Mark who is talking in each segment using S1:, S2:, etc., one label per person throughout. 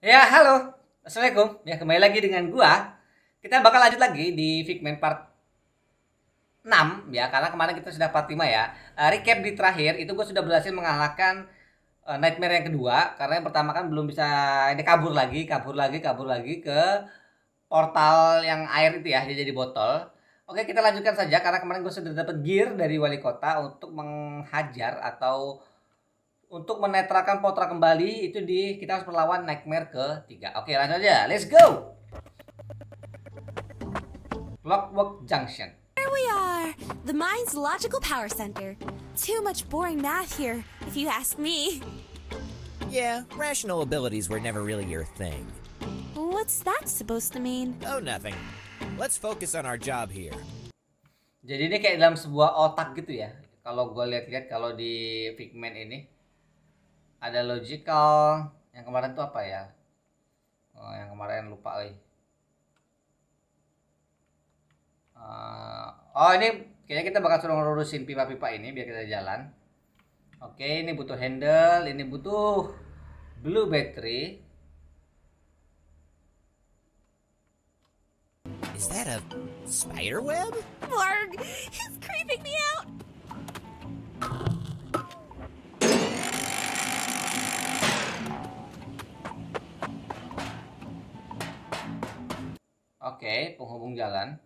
S1: Ya, halo. Assalamualaikum. Ya, kembali lagi dengan gua. Kita bakal lanjut lagi di Figment part 6 ya, karena kemarin kita sudah part 5 ya. Uh, recap di terakhir itu gua sudah berhasil mengalahkan uh, nightmare yang kedua karena yang pertama kan belum bisa ini kabur lagi, kabur lagi, kabur lagi ke portal yang air itu ya, dia jadi botol. Oke, kita lanjutkan saja karena kemarin gue sudah dapat gear dari wali kota untuk menghajar atau untuk menetralkan Potra kembali itu di kita harus melawan Nightmare ketiga. Oke, lanjut aja. Let's go. Clockwork Junction.
S2: Here we are, the mind's logical power center. Too much boring math here, if you ask me.
S3: Yeah, rational abilities were never really your thing.
S2: What's that supposed to mean?
S3: Oh, nothing. Let's focus on our job here.
S1: Jadi ini kayak dalam sebuah otak gitu ya. Kalau gue lihat-lihat kalau di Figment ini ada logical. Yang kemarin tuh apa ya? Oh, yang kemarin lupa lagi uh, oh ini kayaknya kita bakal suruh ngurusin pipa-pipa ini biar kita jalan. Oke ini butuh handle ini butuh blue battery.
S3: Is that a spider web?
S2: Marg, he's creeping me out.
S1: Oke, penghubung jalan.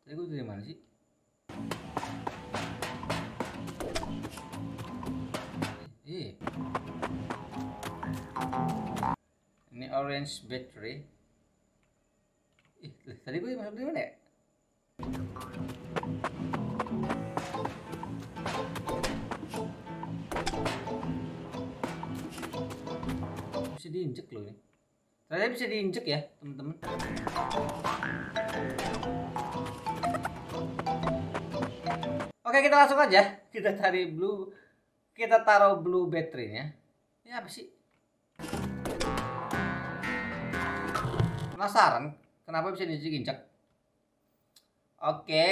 S1: Tadi gue dari mana sih? Ini orange battery. Ih, tadi gue masuk dari mana ya? Bisa diinjek loh ini. Ternyata bisa diinjek ya, teman-teman. Oke, kita langsung aja. Kita cari blue. Kita taruh blue battery-nya. Ini apa sih? Penasaran kenapa bisa diinjek-injek? Oke.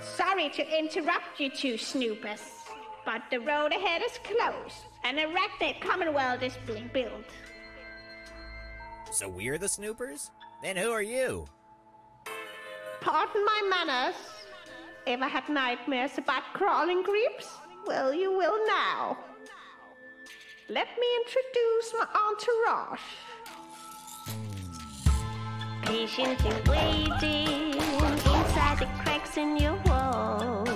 S4: Sorry to interrupt you two snoopers, but the road ahead is closed, and a Arachnid Commonwealth is being built.
S3: So we're the snoopers? Then who are you?
S4: Pardon my manners. Ever had nightmares about crawling creeps? Well, you will now. Let me introduce my entourage. Patiently waiting inside the cracks in your wall.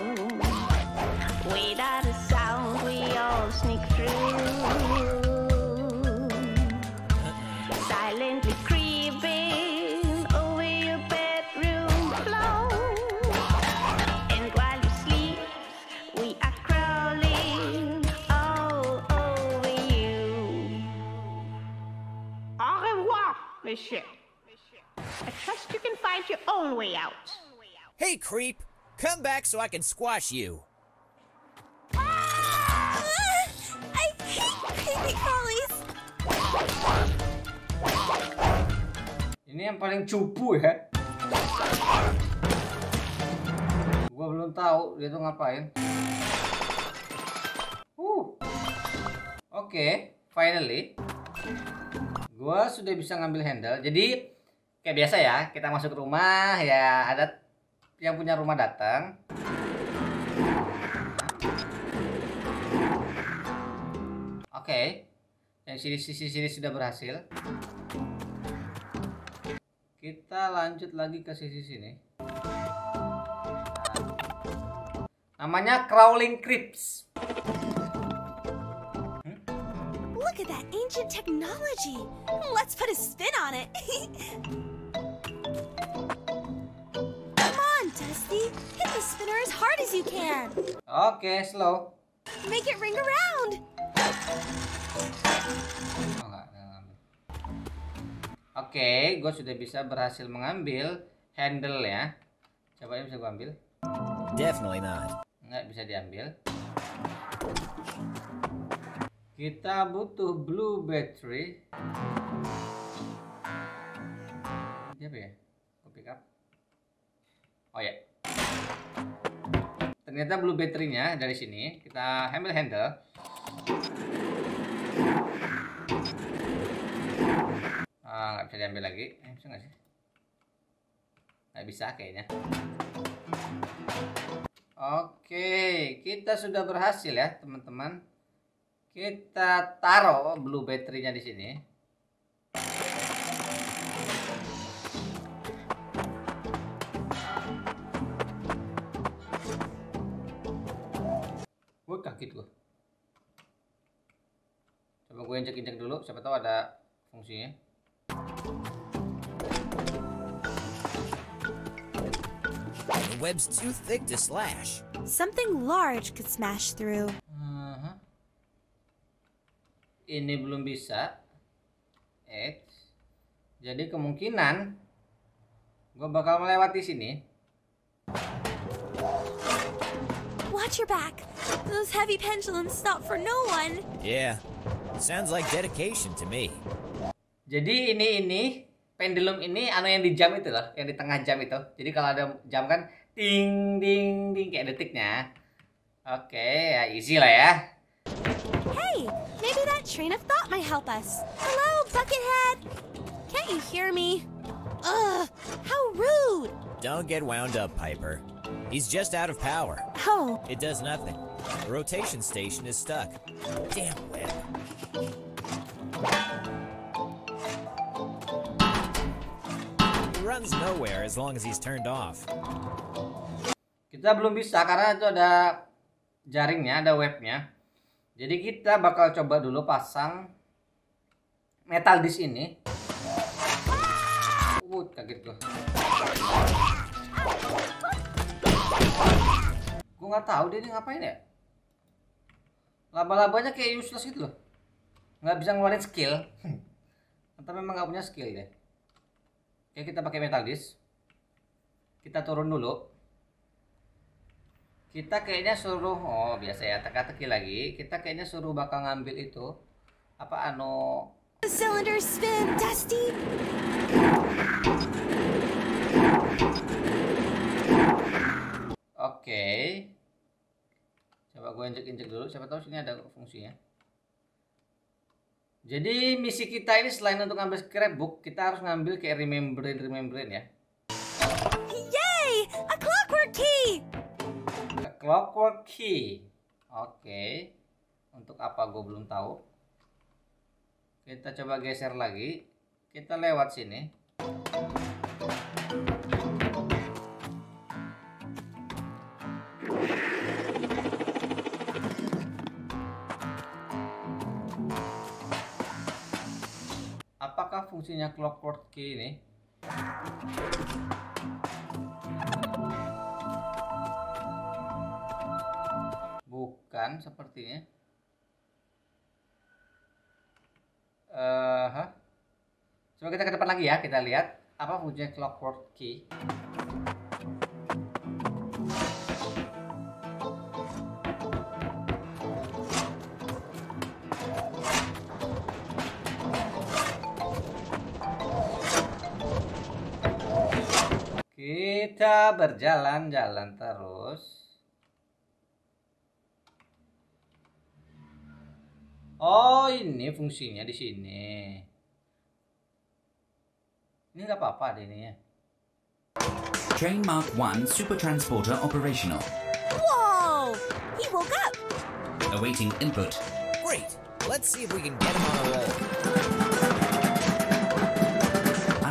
S4: Revoir. I trust you can find your own way out.
S3: Hey, creep! Come back so I can squash you.
S2: Ah! I hate creepy crawlies.
S1: Ini yang paling cupu ya. Gua belum tahu dia tuh ngapain. Uh. Oke, finally. Gua sudah bisa ngambil handle. Jadi kayak biasa ya, kita masuk rumah ya ada yang punya rumah datang. Oke. Yang sini sisi sini sudah berhasil. Kita lanjut lagi ke sisi sini. Namanya crawling creeps.
S2: Ancient technology. Let's put a spin on it. Come on, Dusty. Hit the spinner as hard as you can.
S1: Oke, slow.
S2: Make it ring around.
S1: Oh. Oke, gue sudah bisa berhasil mengambil handle ya. Coba ini bisa gue ambil.
S3: Definitely not.
S1: Nggak bisa diambil. Kita butuh blue battery. Ini ya? Gue pick. Oh ya. ternyata blue battery-nya dari sini kita ambil handle ah nggak bisa diambil lagi eh, bisa nggak sih nggak bisa kayaknya oke kita sudah berhasil ya teman-teman kita taruh blue battery-nya di sini gue kaget gue coba gue injek-injek dulu siapa tahu ada fungsinya
S3: The web's too thick to slash.
S2: Something large could smash through.
S1: Ini belum bisa X jadi kemungkinan gue bakal melewati sini
S2: Watch your back. Those heavy pendulums stop for no one.
S3: Yeah, sounds like dedication to me.
S1: Jadi ini ini pendulum ini anu yang di jam itu loh, yang di tengah jam itu. Jadi kalau ada jam kan ding ding ding kayak detiknya. Oke, ya easy lah ya.
S2: Hey, maybe that train of thought might help us. Hello, Buckethead. Can't you hear me? Ugh, how rude.
S3: Don't get wound up, Piper. He's just out of power.
S2: Oh,
S3: It does nothing. The rotation station is stuck. Damn web. Runs nowhere as long as he's turned off.
S1: Kita belum bisa karena itu ada jaringnya, ada webnya. Jadi kita bakal coba dulu pasang metal disc ini. Uh, kaget gua. Gua nggak tahu dia ini ngapain ya. Laba-labanya kayak useless gitu loh. Nggak bisa ngeluarin skill. Atau memang nggak punya skill ya. Oke, kita pakai metal disc. Kita turun dulu kita kayaknya suruh oh biasa ya teka-teki lagi kita kayaknya suruh bakal ngambil itu apa anu
S2: the cylinders spin, Dusty.
S1: oke coba gue injek-injek dulu siapa tahu sini ada fungsinya jadi misi kita ini selain untuk ngambil scrapbook kita harus ngambil kayak remembering remembering ya
S2: Yay! A clockwork key!
S1: Clockwork key oke. Untuk apa gue belum tahu? Kita coba geser lagi. Kita lewat sini. Apakah fungsinya clockwork key ini Bukan sepertinya. Eh, hah? Coba kita ke depan lagi ya, kita lihat apa fungsi clockwork key. Kita berjalan-jalan terus. Oh, ini fungsinya di sini. Ini nggak apa-apa deh ini ya.
S5: Train Mark 1 Super Transporter operational.
S2: Whoa! He woke up.
S5: Awaiting input.
S3: Great. Let's see if we can get him on a roll.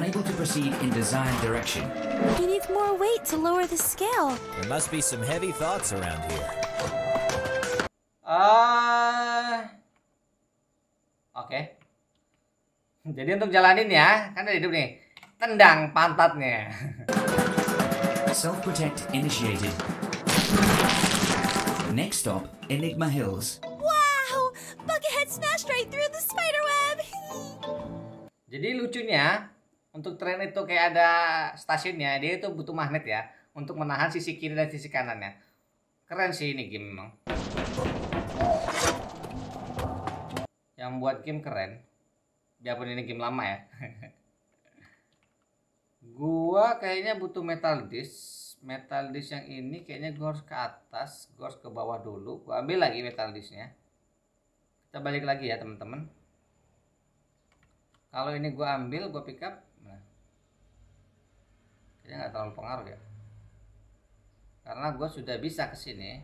S5: Unable to proceed in desired direction.
S2: He needs more weight to lower the scale.
S3: There must be some heavy thoughts around here.
S1: Ah, oke. Jadi untuk jalanin ya, kan ada hidup nih. Tendang pantatnya.
S5: Self-protect initiated. Next stop, Enigma Hills.
S2: Wow! Buckethead smashed right through the spider web.
S1: Jadi lucunya untuk tren itu kayak ada stasiunnya, dia itu butuh magnet ya untuk menahan sisi kiri dan sisi kanannya. Keren sih ini game memang. Yang buat game keren. Biarpun ini game lama ya. Gua kayaknya butuh metal disc. Metal disk yang ini kayaknya gue harus ke atas gue harus ke bawah dulu. Gue ambil lagi metal disknya kita balik lagi ya teman-teman. Kalau ini gue ambil gue pick up nah. Kayaknya nggak terlalu pengaruh ya. Karena gue sudah bisa ke sini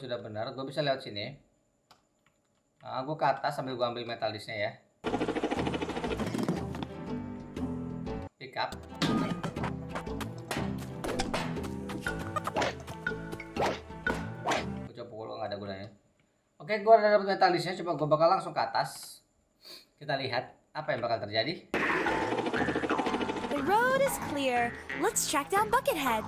S1: sudah benar gue bisa lewat sini. Nah, gue ke atas sambil gue ambil metal disknya ya. Pick up. Gue coba pukul nggak ada gunanya. Oke gue udah dapet metal disknya coba gue bakal langsung ke atas. Kita lihat apa yang bakal terjadi.
S2: The road is clear. Let's track down Buckethead.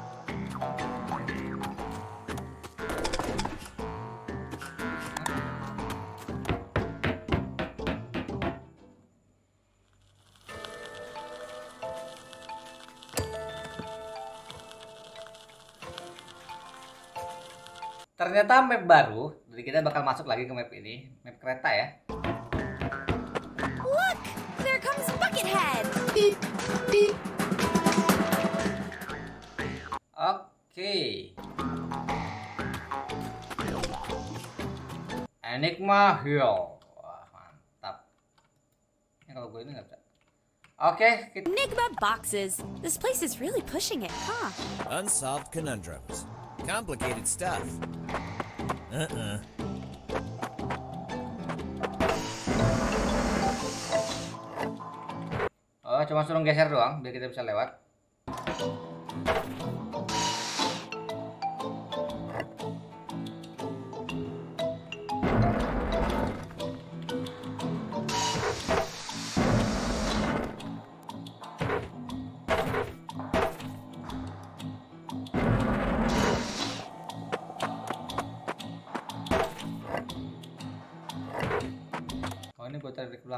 S1: Ternyata map baru jadi kita bakal masuk lagi ke map ini map kereta ya
S2: Look! There comes Buckethead!
S1: oke Enigma Hill wah mantap ini kalau gue ini nggak bisa oke kita
S2: Enigma boxes. This place is really pushing it, huh?
S3: Unsolved conundrums. Complicated stuff. Uh-uh.
S1: oh cuma suruh geser doang biar kita bisa lewat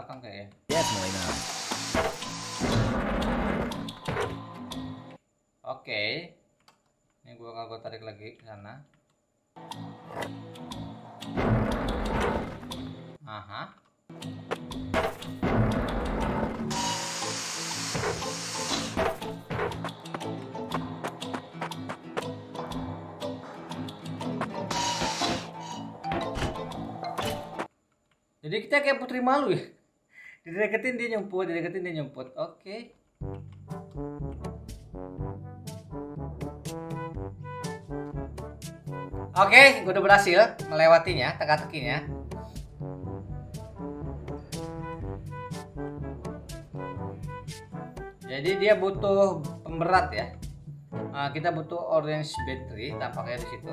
S1: belakang kayaknya.
S3: Definitely not.
S1: Oke. Ini gue akan gue tarik lagi ke sana. Aha. Jadi kita kayak putri malu ya. Dideketin dia nyumput, dideketin dia nyumput. Oke. Oke, gue udah berhasil melewatinya, teka-tekinya. Jadi dia butuh pemberat ya. Nah, kita butuh orange battery, tampaknya di situ.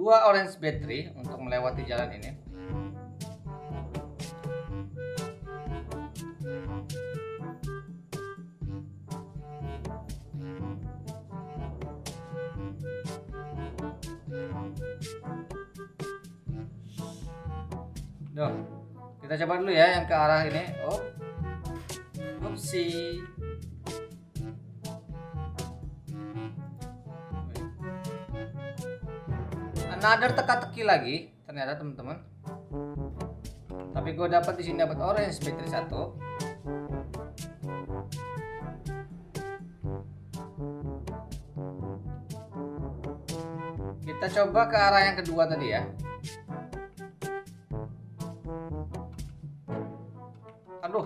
S1: Dua orange battery untuk melewati jalan ini. Duh, kita coba dulu ya yang ke arah ini. Oh, upsi. Another teka-teki lagi ternyata teman-teman. Tapi gue dapat di sini dapat orange battery satu. Kita coba ke arah yang kedua tadi ya. Aduh.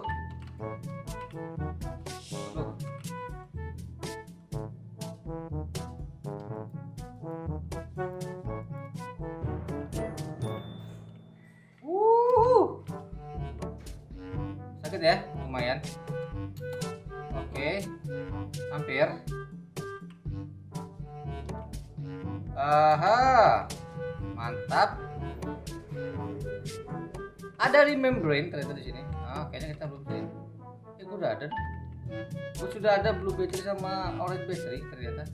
S1: ya lumayan. Oke hampir. Aha mantap. Ada di membrane ternyata di sini. Ah, kayaknya kita belum beli. Eh, Ini udah ada gue sudah ada blue battery sama orange battery ternyata.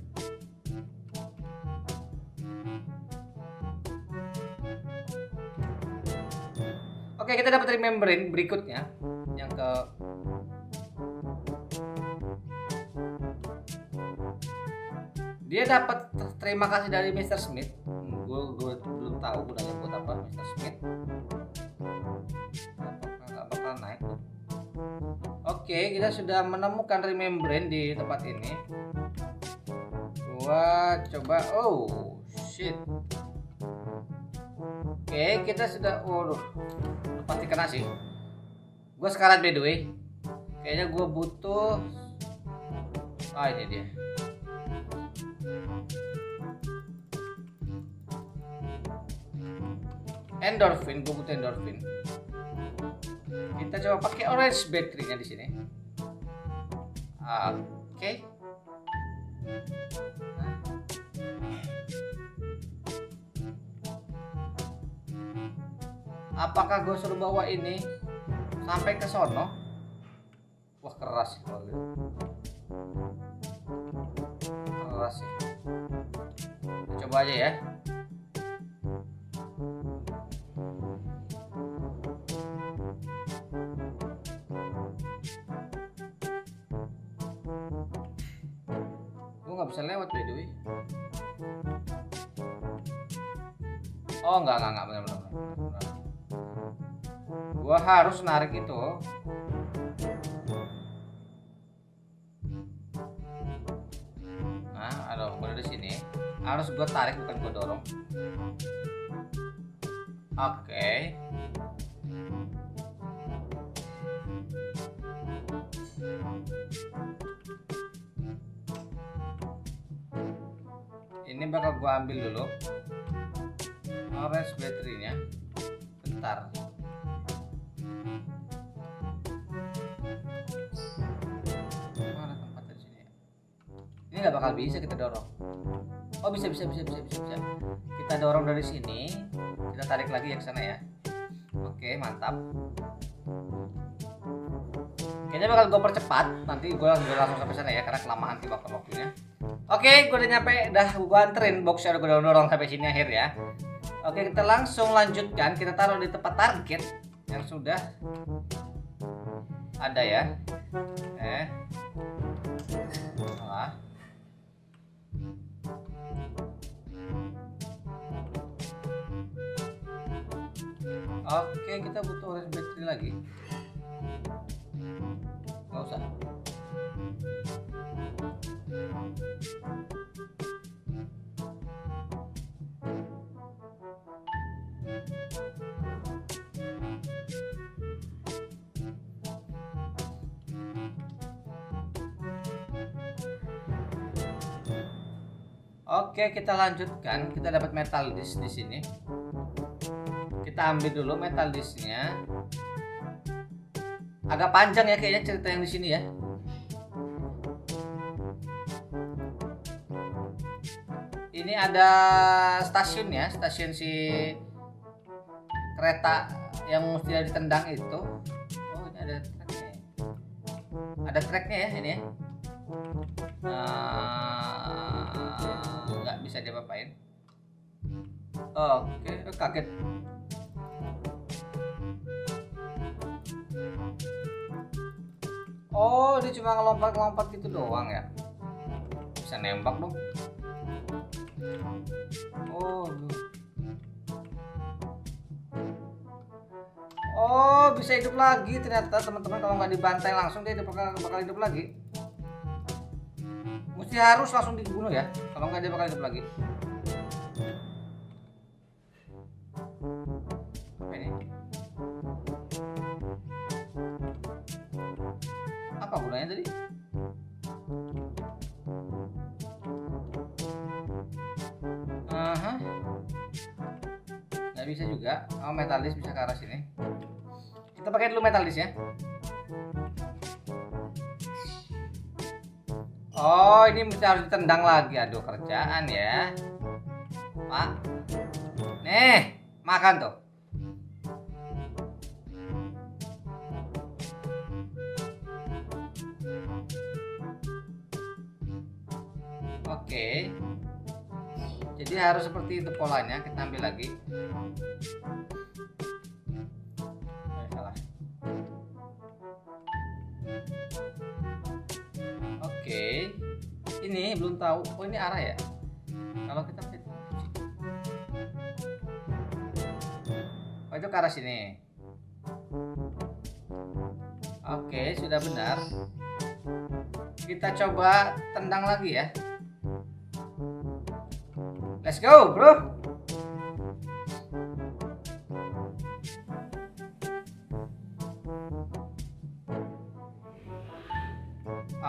S1: Oke, kita dapat membrane berikutnya. Dia dapat ter- terima kasih dari Mr. Smith. Gue gue belum tahu gunanya buat apa Mr. Smith. Nggak bakal naik? tuh? Oke, kita sudah menemukan remembrance di tempat ini. Gua coba. Oh, shit. Oke, kita sudah. Waduh, pasti kena sih. Gue sekarang by the way. Kayaknya gue butuh. Ah ini dia. Endorphin, gue butuh endorphin. Kita coba pakai orange battery-nya di sini. Oke. Apakah gue suruh bawa ini sampai ke sono? Wah keras sih kalau. Keras sih. Coba aja ya. Gue nggak bisa lewat by the. Oh nggak nggak nggak benar benar. Gua harus narik itu. Nah, aduh, udah di sini. Harus gua tarik bukan gua dorong. Oke. Ini bakal gua ambil dulu. Orange battery-nya. Ini nggak bakal bisa kita dorong. Oh bisa bisa bisa bisa bisa bisa. Kita dorong dari sini, kita tarik lagi ya ke sana ya. Oke mantap. Kayaknya bakal gue percepat. Nanti gue langsung sampai sana ya karena kelamaan sih waktu waktunya. Oke, gue udah nyampe, dah gue anterin boxnya udah gue dorong sampai sini akhir ya. Oke, kita langsung lanjutkan. Kita taruh di tempat target yang sudah ada ya. Eh. Oke, kita butuh orange battery lagi. Gak usah. Oke, kita lanjutkan. Kita dapat metal disc di sini. Kita ambil dulu metal disknya. Agak panjang ya kayaknya cerita yang di sini ya. Ini ada stasiun ya, stasiun si kereta yang mesti ditendang itu. Oh, ini ada treknya. ya. Ada treknya ya ini ya. Nah, nggak bisa diapa-apain. Oke, kaget. Oh, dia cuma ngelompat-ngelompat gitu doang ya. Bisa nembak dong. Oh. Oh, bisa hidup lagi ternyata teman-teman kalau nggak dibantai langsung dia bakal bakal hidup lagi. Mesti harus langsung dibunuh ya. Kalau nggak dia bakal hidup lagi. Metalis bisa ke arah sini. Kita pakai dulu metalis ya. Oh, ini mesti harus ditendang lagi. Aduh, kerjaan ya. Pak. Nih, makan tuh. Oke. Jadi harus seperti itu polanya. Kita ambil lagi. Ini belum tahu. Oh, ini arah ya? Kalau kita ke Oh, itu ke arah sini. Oke, sudah benar. Kita coba tendang lagi ya. Let's go, bro.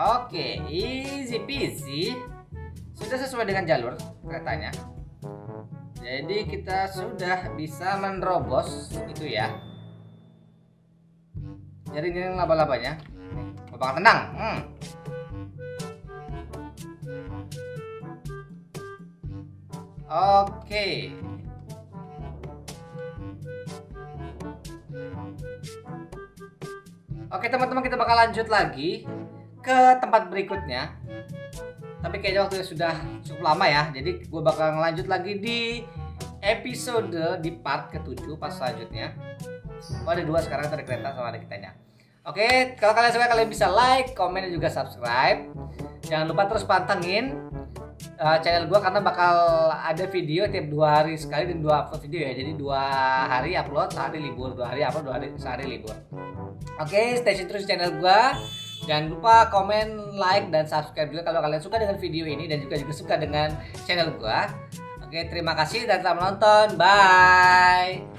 S1: Oke, easy peasy. Sudah sesuai dengan jalur keretanya. Jadi kita sudah bisa menerobos itu ya. Jadi ini laba-labanya. Bapak tenang. Hmm. Oke. Oke teman-teman kita bakal lanjut lagi ke tempat berikutnya. Tapi kayaknya waktunya sudah cukup lama ya. Jadi gue bakal ngelanjut lagi di episode di part ke-7 pas selanjutnya. Oh, ada dua sekarang ada kereta sama ada kitanya. Oke, kalau kalian suka kalian bisa like, komen dan juga subscribe. Jangan lupa terus pantengin uh, channel gue karena bakal ada video tiap dua hari sekali dan dua upload video ya. Jadi dua hari upload, sehari libur, dua hari upload, dua hari sehari libur. Oke, stay tune terus channel gue. Jangan lupa komen, like, dan subscribe juga kalau kalian suka dengan video ini dan juga juga suka dengan channel gue. Oke, terima kasih dan selamat menonton. Bye.